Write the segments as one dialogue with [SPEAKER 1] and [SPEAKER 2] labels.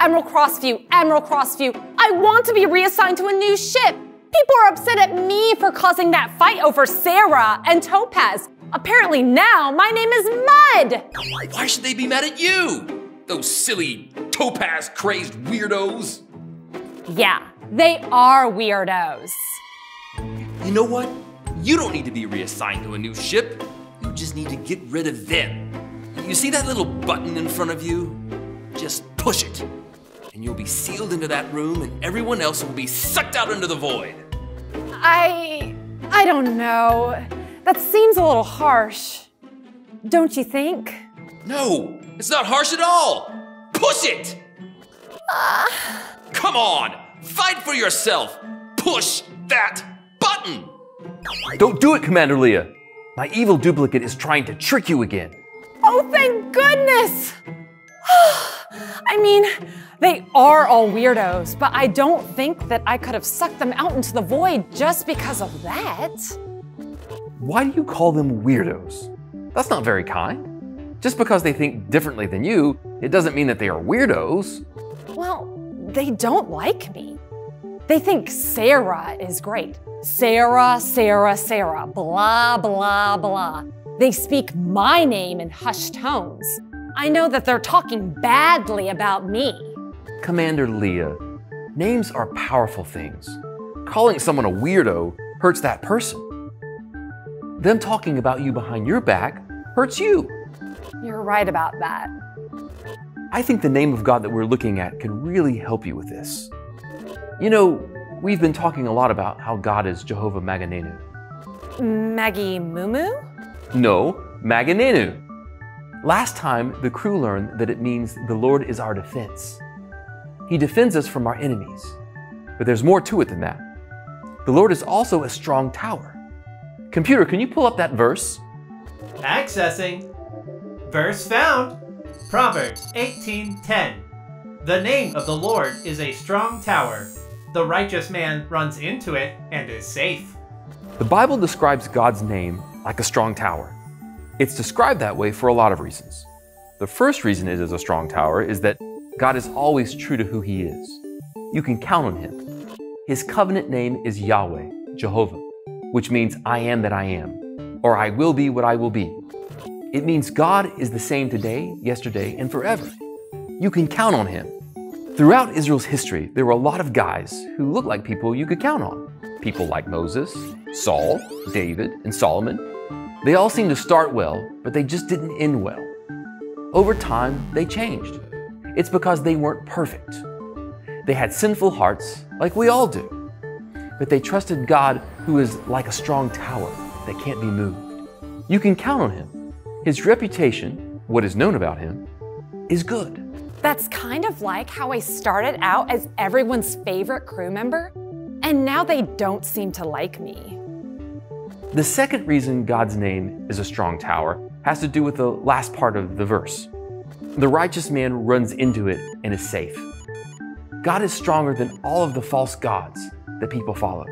[SPEAKER 1] Admiral Crossview, Admiral Crossview, I want to be reassigned to a new ship. People are upset at me for causing that fight over Sarah and Topaz. Apparently now my name is Mud.
[SPEAKER 2] Why should they be mad at you? Those silly topaz crazed weirdos.
[SPEAKER 1] Yeah, they are weirdos.
[SPEAKER 2] You know what? You don't need to be reassigned to a new ship. You just need to get rid of them. You see that little button in front of you? Just push it, and you'll be sealed into that room, and everyone else will be sucked out into the void.
[SPEAKER 1] I. I don't know. That seems a little harsh. Don't you think?
[SPEAKER 2] No, it's not harsh at all. Push it! Come on, fight for yourself. Push that button.
[SPEAKER 3] Don't do it, Commander Leah. My evil duplicate is trying to trick you again.
[SPEAKER 1] Oh, thank goodness! I mean, they are all weirdos, but I don't think that I could have sucked them out into the void just because of that.
[SPEAKER 3] Why do you call them weirdos? That's not very kind. Just because they think differently than you, it doesn't mean that they are weirdos.
[SPEAKER 1] Well, they don't like me. They think Sarah is great. Sarah, Sarah, Sarah, blah, blah, blah. They speak my name in hushed tones. I know that they're talking badly about me.
[SPEAKER 3] Commander Leah, names are powerful things. Calling someone a weirdo hurts that person. Them talking about you behind your back hurts you.
[SPEAKER 1] You're right about that.
[SPEAKER 3] I think the name of God that we're looking at can really help you with this. You know, we've been talking a lot about how God is Jehovah Maginnenu.
[SPEAKER 1] Maggie Mumu?
[SPEAKER 3] No, Maginnenu. Last time, the crew learned that it means the Lord is our defense. He defends us from our enemies. But there's more to it than that. The Lord is also a strong tower. Computer, can you pull up that verse?
[SPEAKER 4] Accessing. Verse found. Proverbs 18:10. The name of the Lord is a strong tower. The righteous man runs into it and is safe.
[SPEAKER 3] The Bible describes God's name like a strong tower. It's described that way for a lot of reasons. The first reason it is a strong tower is that God is always true to who He is. You can count on Him. His covenant name is Yahweh, Jehovah, which means I am that I am, or I will be what I will be. It means God is the same today, yesterday, and forever. You can count on Him. Throughout Israel's history, there were a lot of guys who looked like people you could count on. People like Moses, Saul, David, and Solomon. They all seemed to start well, but they just didn't end well. Over time, they changed. It's because they weren't perfect. They had sinful hearts, like we all do. But they trusted God, who is like a strong tower that can't be moved. You can count on Him. His reputation, what is known about Him, is good.
[SPEAKER 1] That's kind of like how I started out as everyone's favorite crew member, and now they don't seem to like me.
[SPEAKER 3] The second reason God's name is a strong tower has to do with the last part of the verse. The righteous man runs into it and is safe. God is stronger than all of the false gods that people followed.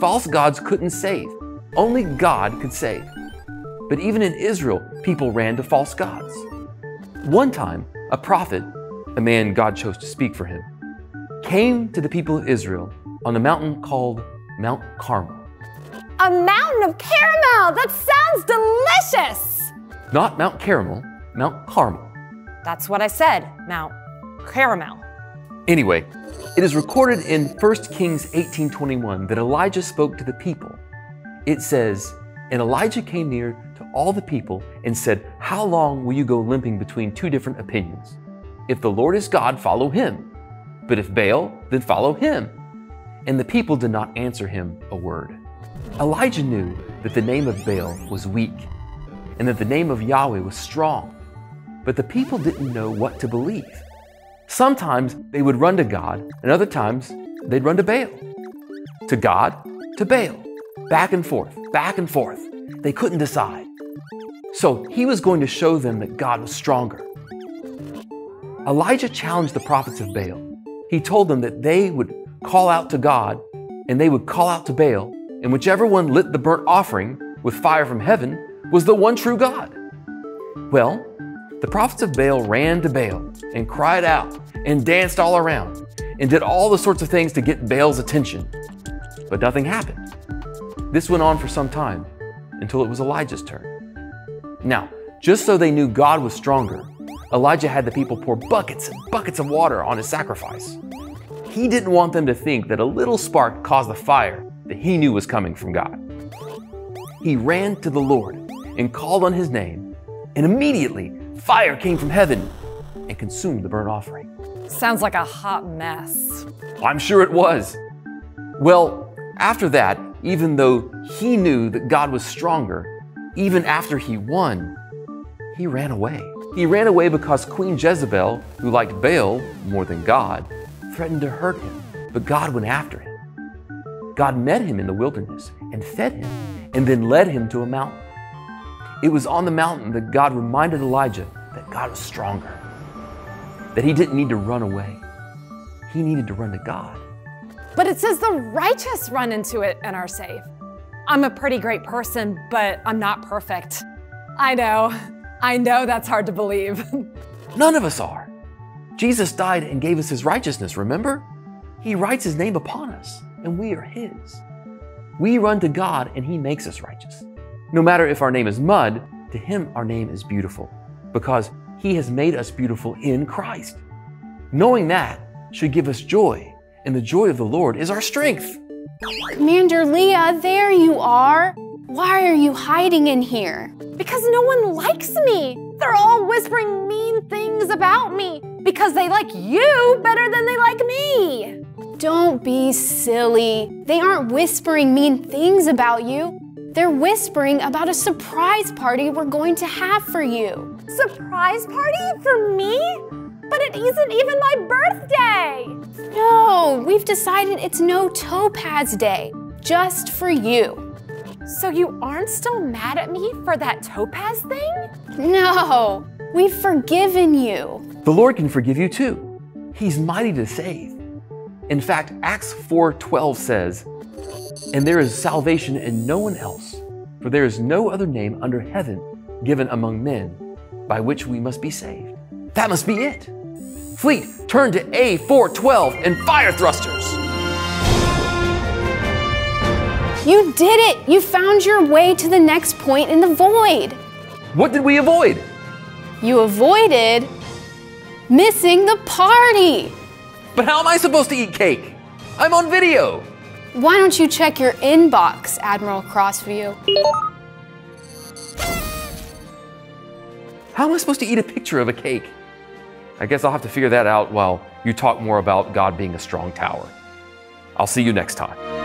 [SPEAKER 3] False gods couldn't save, only God could save. But even in Israel, people ran to false gods. One time, a prophet, a man God chose to speak for him, came to the people of Israel on a mountain called Mount Carmel.
[SPEAKER 1] A mountain of caramel! That sounds delicious!
[SPEAKER 3] Not Mount Caramel, Mount Carmel.
[SPEAKER 1] That's what I said, Mount Caramel.
[SPEAKER 3] Anyway, it is recorded in 1 Kings 18:21 that Elijah spoke to the people. It says, "And Elijah came near to all the people and said, "How long will you go limping between two different opinions? If the Lord is God, follow him. But if Baal, then follow him." And the people did not answer him a word. Elijah knew that the name of Baal was weak and that the name of Yahweh was strong. But the people didn't know what to believe. Sometimes they would run to God, and other times they'd run to Baal. To God, to Baal. Back and forth, back and forth. They couldn't decide. So he was going to show them that God was stronger. Elijah challenged the prophets of Baal. He told them that they would call out to God and they would call out to Baal, and whichever one lit the burnt offering with fire from heaven was the one true God. Well, the prophets of Baal ran to Baal and cried out and danced all around and did all the sorts of things to get Baal's attention. But nothing happened. This went on for some time until it was Elijah's turn. Now, just so they knew God was stronger, Elijah had the people pour buckets and buckets of water on his sacrifice. He didn't want them to think that a little spark caused the fire that he knew was coming from God. He ran to the Lord and called on his name, and immediately fire came from heaven and consumed the burnt offering.
[SPEAKER 1] Sounds like a hot mess.
[SPEAKER 3] I'm sure it was. Well, after that, even though he knew that God was stronger, even after he won, he ran away. He ran away because Queen Jezebel, who liked Baal more than God, threatened to hurt him, but God went after him. God met him in the wilderness and fed him, and then led him to a mountain. It was on the mountain that God reminded Elijah that God was stronger, that he didn't need to run away. He needed to run to God.
[SPEAKER 1] But it says the righteous run into it and are safe. I'm a pretty great person, but I'm not perfect. I know. I know that's hard to believe.
[SPEAKER 3] None of us are. Jesus died and gave us his righteousness, remember? He writes his name upon us, and we are his. We run to God, and he makes us righteous. No matter if our name is mud, to him our name is beautiful, because he has made us beautiful in Christ. Knowing that should give us joy, and the joy of the Lord is our strength.
[SPEAKER 5] Commander Leah, there you are. Why are you hiding in here?
[SPEAKER 1] because no one likes me. They're all whispering mean things about me because they like you better than they like me.
[SPEAKER 5] Don't be silly. They aren't whispering mean things about you. They're whispering about a surprise party we're going to have for you.
[SPEAKER 1] Surprise party for me? But it isn't even my birthday.
[SPEAKER 5] No, we've decided it's no Topaz Day, just for you.
[SPEAKER 1] So you aren't still mad at me for that topaz thing?
[SPEAKER 5] No, we've forgiven you.
[SPEAKER 3] The Lord can forgive you too. He's mighty to save. In fact, Acts 4:12 says, "And there is salvation in no one else, for there is no other name under heaven given among men by which we must be saved." That must be it. Fleet, turn to A412 and fire thrusters.
[SPEAKER 5] You did it! You found your way to the next point in the void.
[SPEAKER 3] What did we avoid?
[SPEAKER 5] You avoided missing the party.
[SPEAKER 3] But how am I supposed to eat cake? I'm on video.
[SPEAKER 5] Why don't you check your inbox, Admiral Crossview?
[SPEAKER 3] How am I supposed to eat a picture of a cake? I guess I'll have to figure that out while you talk more about God being a strong tower. I'll see you next time.